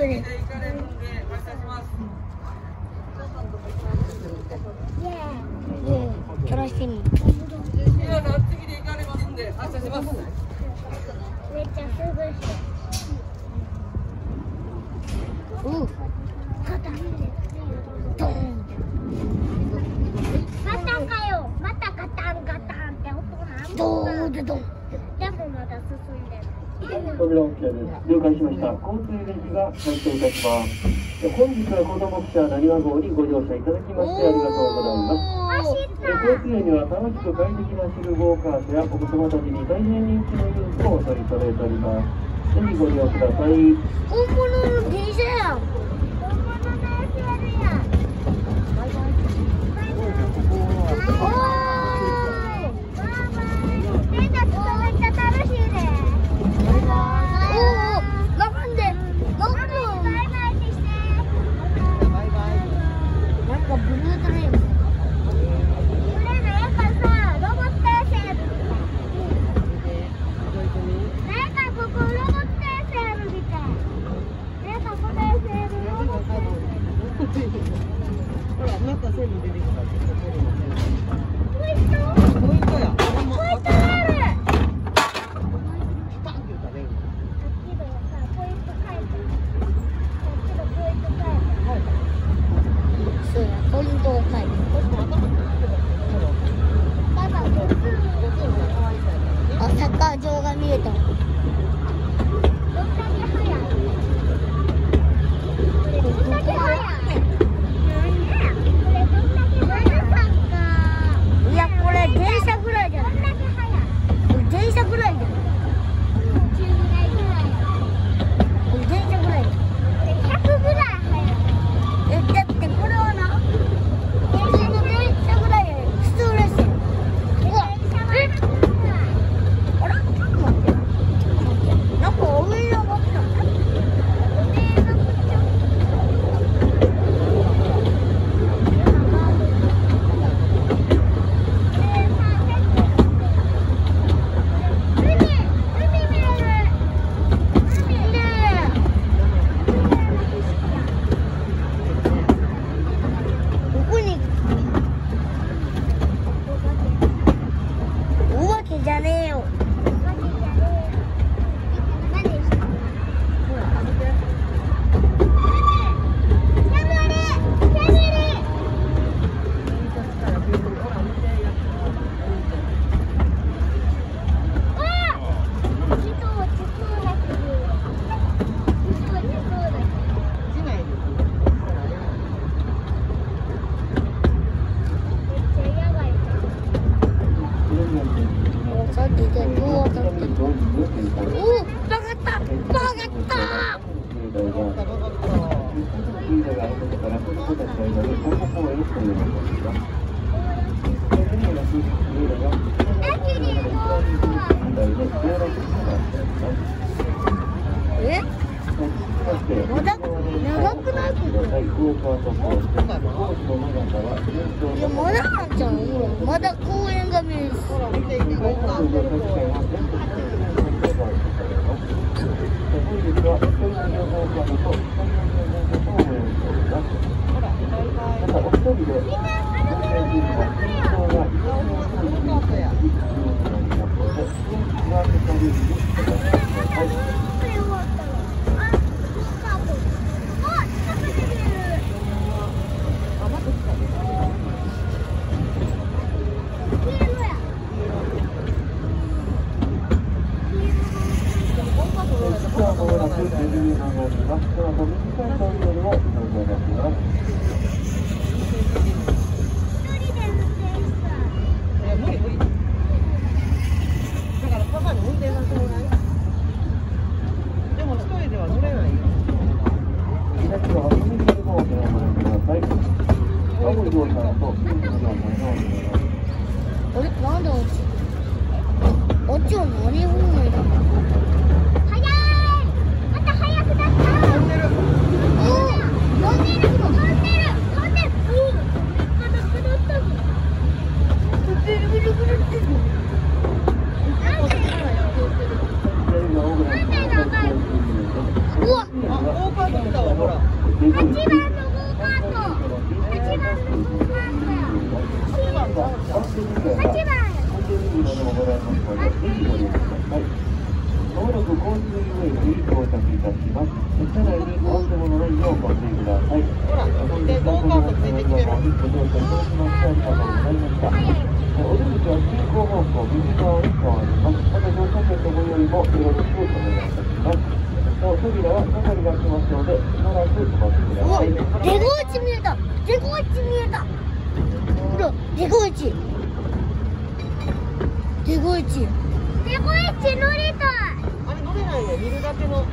すねえ楽しみ皆さん次で行かれますんで発車しますめっちゃ涼しいうまたかよまたガタンガタンって音なん。ドーンドドンでもまだ進んでる扉 OK です。了解しました。交通レジが開始いたします。本日は子供記者なにわ号にご乗車いただきましてありがとうございます。交通園には楽しく快適なシルゴーカートやお子様たちに大変人気のユースを取り揃えております。ぜひご利用ください。本物の電車やん本物の電車やんおーみんなめっちゃ楽しいねおお並んでどんどんバイバイしてなんかブルートレインこれねやっぱさロボット衛星やるなんかここロボット衛星あるみたいなんかこの衛星のロボット衛星ほらなんか線に出てきたポイントポイントやポイントがあるパンって言ったねさっきのさポイント変えたさっきのポイント変えたそうやポイントを変えたただあサッカー場が見えたどんだけ速いこれどんだけ速いこれどんだけ速いいやこれ電車ぐらいじゃない電車ぐらいじゃない中ぐらいぐらい電車ぐらい100ぐらい速いえだってこれはな電車の電車ぐらい普通列車うわえあらちょっと待ってなんか上に上がった上に上がった海海見える海ねここにじゃねえよ何したほら煙煙さっきでどう当たっておおバカったバカったまだ長くないいやまだなんちゃうほらまだ公園が見えるし無理出口見えた。出口見えた。ほら出口。出口。出口乗りたい。あれ乗れないね見るだけの。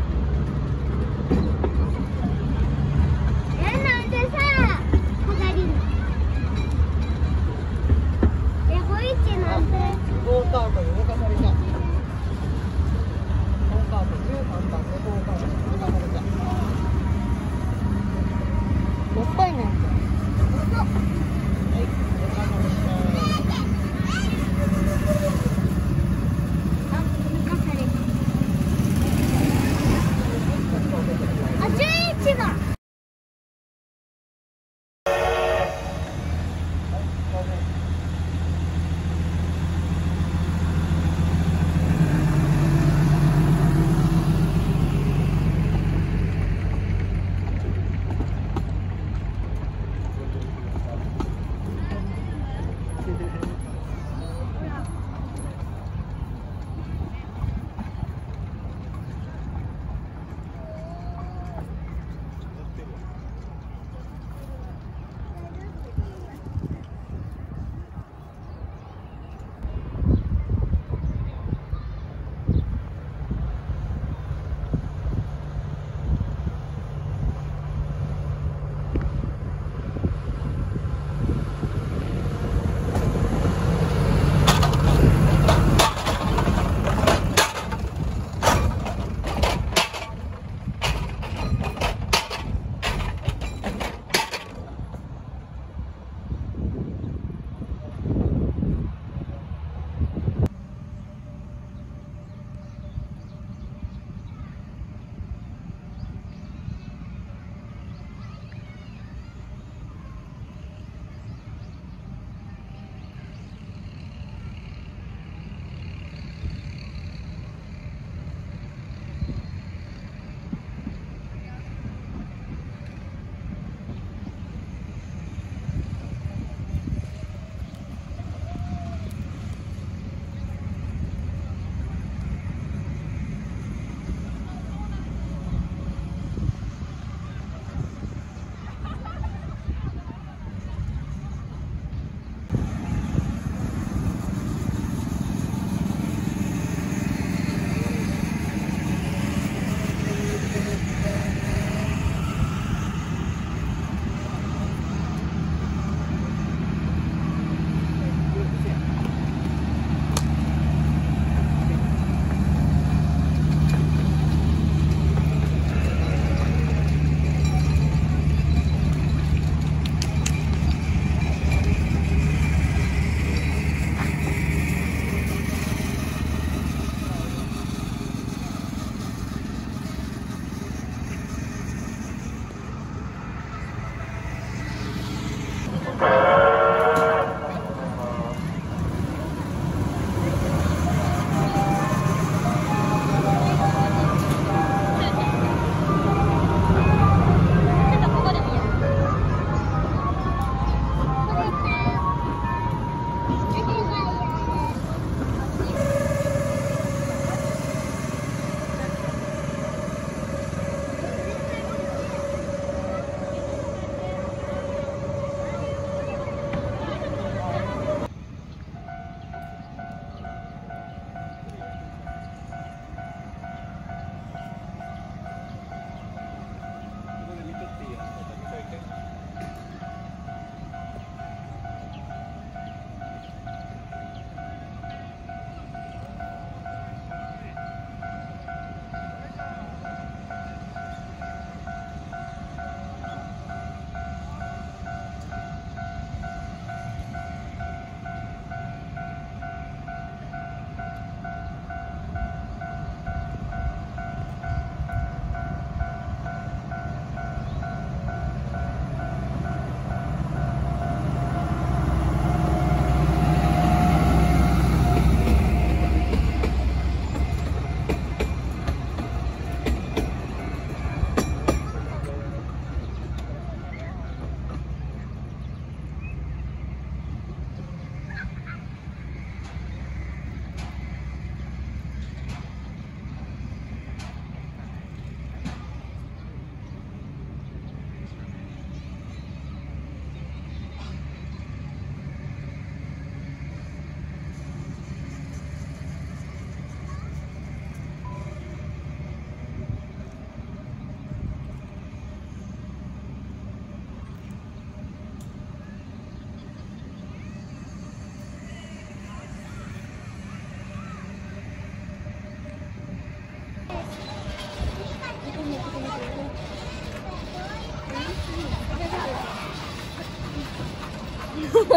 ちっ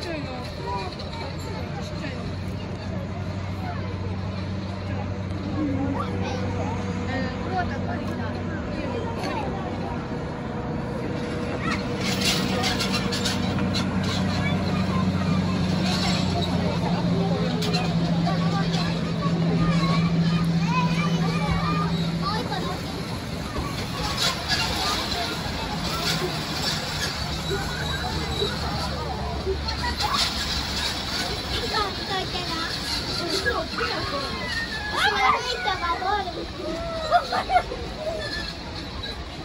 ちゃいな。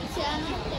Hicieron este